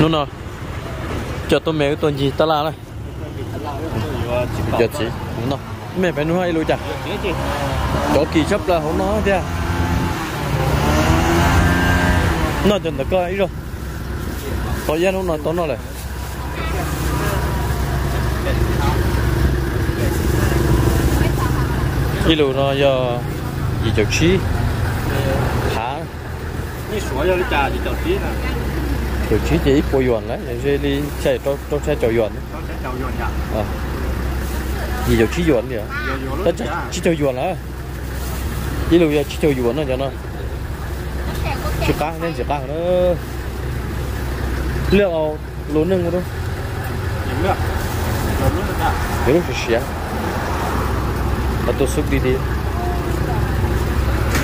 nó nó chợ tôi mẹ tôi gì? Ta la này chợ chị nó mẹ phải nuôi luôn chả? Chỗ kỳ chấp là à? không nói chứ nó đừng được coi rồi. Có gian không? Nói tốn nó này đi luôn nó giờ gì chợ xí hả? 你说要的价就叫低了。九七级不远了，你这里在都都在走远。都在走远呀。啊。你就去远点。那这去走远了，一路要去走远了，讲呢。去干那去干那，料罗弄个都。有料，有料的。有料就是呀。那都熟的的。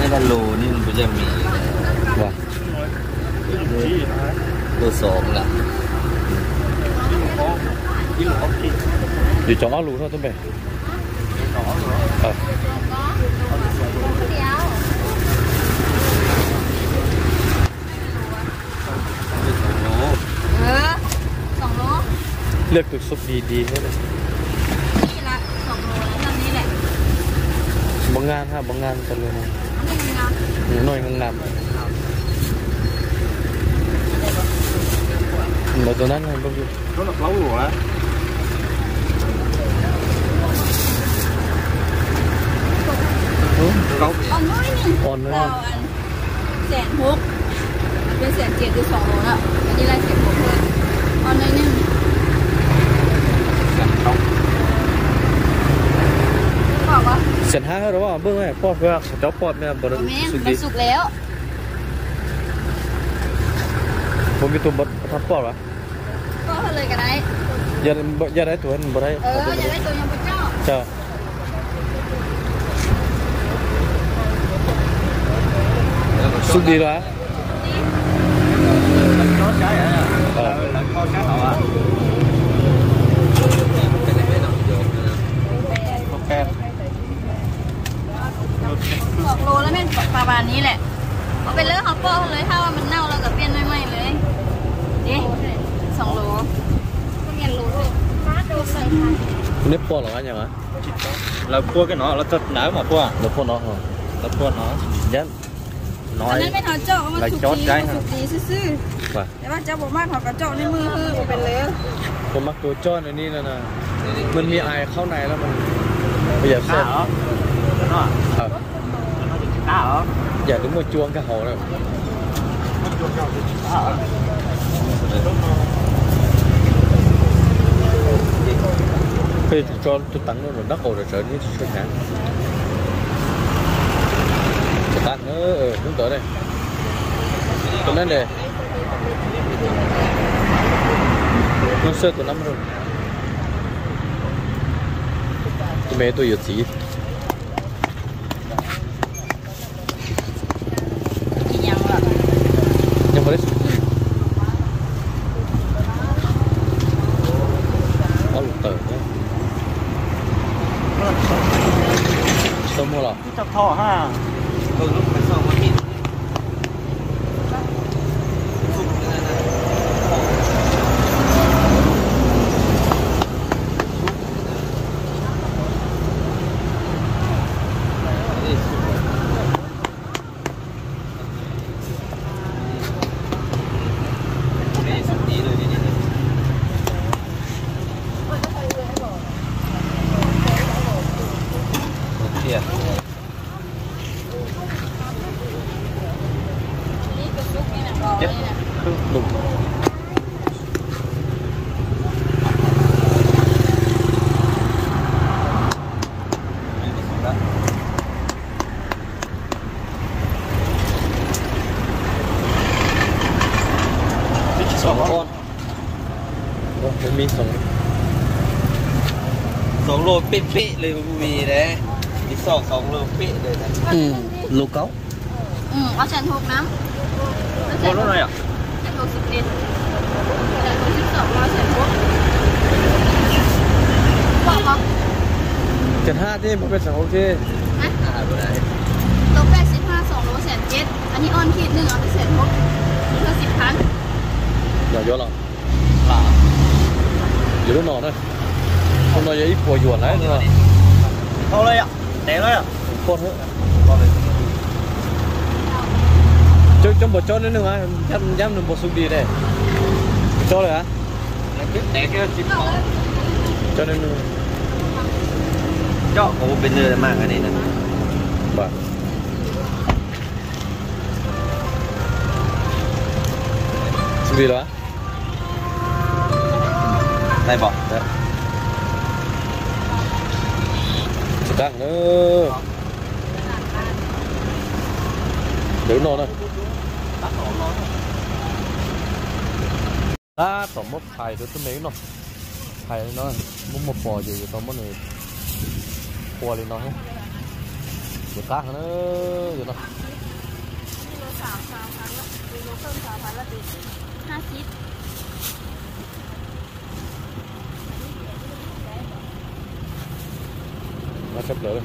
那个路你不认米。哇。 ลูกสองละอยู่จอรู้เท่าต้นไปเออสองโลเลือกตุกซุปดีๆให้เลยนี่ละสองโลแล้วตอนนี้แหละบางงานฮะบางงานกันเลยนะไม่มีนหน่อยงามๆ McDonald's hay bao nhiêu? Nó là lâu rồi á. Còn nữa nhỉ? Còn nữa. Rồi, sẹn hút. Bên sẹn kia từ sọ rồi đó. Cái như là sẹn hút thôi. Còn đây nhỉ? Sẹn không. Sẹn há rồi đó, bưng này, pọt vừa, đó pọt này, bớt. Mẹ, nó sụp léo. begitu ber apa lah kok kan jar itu kan berai eh jar itu yang pecah Sudira. ดูใส่ไข่ คุณได้ปอดหรอวะยังไง Là cua cái nó là thật nở mà cua. แล้วปอดเนาะ Là cua nó ยัน อัน nói นั้นไม่ถอดเจาะเอามา là สุก chót ดี trái สุ hả? กดีซื่อ ว่า ๆแต่ว่าเจ้าบอกมากเขากระเจาะในมือคือเอาไปเลย ผมมักตัวจ้อนอันนี้นะนะมันมีไอเข้าในแล้วมันไม่อยากแซ่บ Cá hả? Nó à? ครับ Nó chỉ cá hả? อยาก khi cho tôi tặng nó rồi nó hồ rồi sợ như sơn hả tôi tặng nó ờ, đúng tới đây. Tôi nói nè. Nó sơ tôi lắm rồi. Tôi mẹ tôi giật sĩ Thank you. đúng lụt sống lô pịt pị lên vì đấy đi sò sống lô pị đấy ừ lô cấu ừ ở trên thuộc lắm ở trên... này à ตัวสิบเอ็ดแต่ตัสิบสองมาเสร็จกบอกเขาเจ็ดห้าที่ผมเป็นสองโอเคฮะอ่ได้ลบแปดสิบห้าสองโลแสนเจ็ดอันนี้ออนคิดหนึ่งเอาไปเสบหกปุ๊บเพื่อสิบพันอย่าเยอะหรอกหล่าอยู่ด้วยนอนนะคนเราจะอีกปวดหยวนแล้วเนาะเอาเลยอะเตะเลยอะคตรเถอะ cho cho một cho nữa nữa dám dám được một số đi đây. Cho rồi hả? Cho nên cho có một bên nữa mang cái này nè. Vâng. Số đi đó đây bỏ đấy tặng nữa. Đứng nó này 啊，怎么拍的都没弄，拍的呢，默默跑就怎么呢，跑的呢，就干呢，就那。nó sắp lửa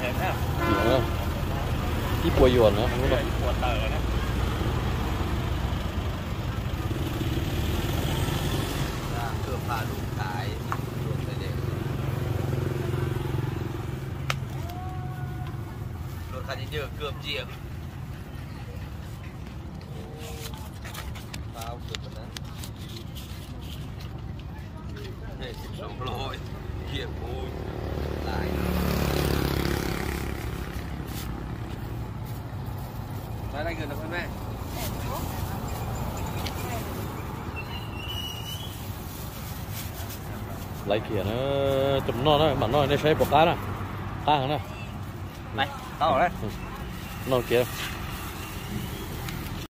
เห็นนะ nữa ít bùa yuan nữa không có đâu ปวดเต๋อนะเกือบพาลูกขายลูกเด็กรถคันนี้เยอะเกือบเจียมเปล่าเกือบนะเฮ้ยสิบสองโลเกียบโ Đấy anh gửi được con mẹ. lấy kia nó chấm non đó mà nó nó sẽ bỏ cá nè cá hả nè này tao rồi đấy ừ. non kia.